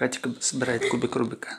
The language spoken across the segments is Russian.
Катя собирает кубик Рубика.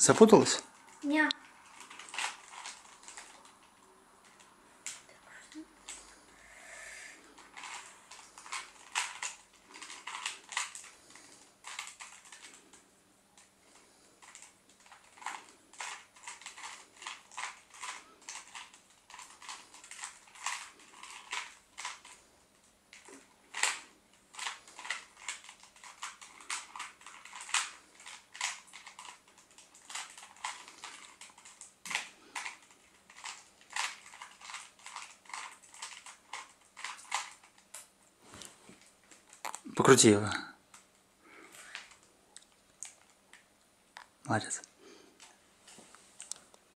Запуталась? Ня. Покрути его. Молодец.